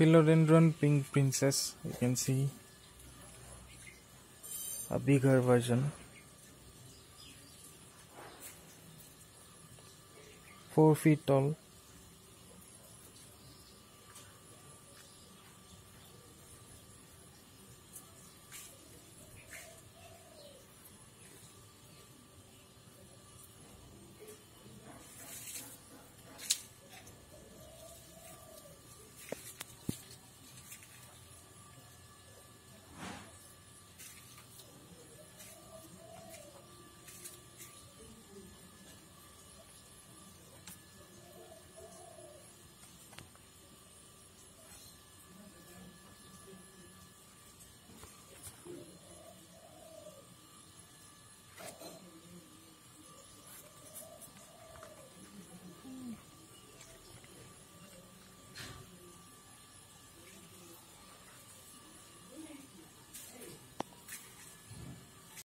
philodendron pink princess you can see. A bigger version. 4 feet tall.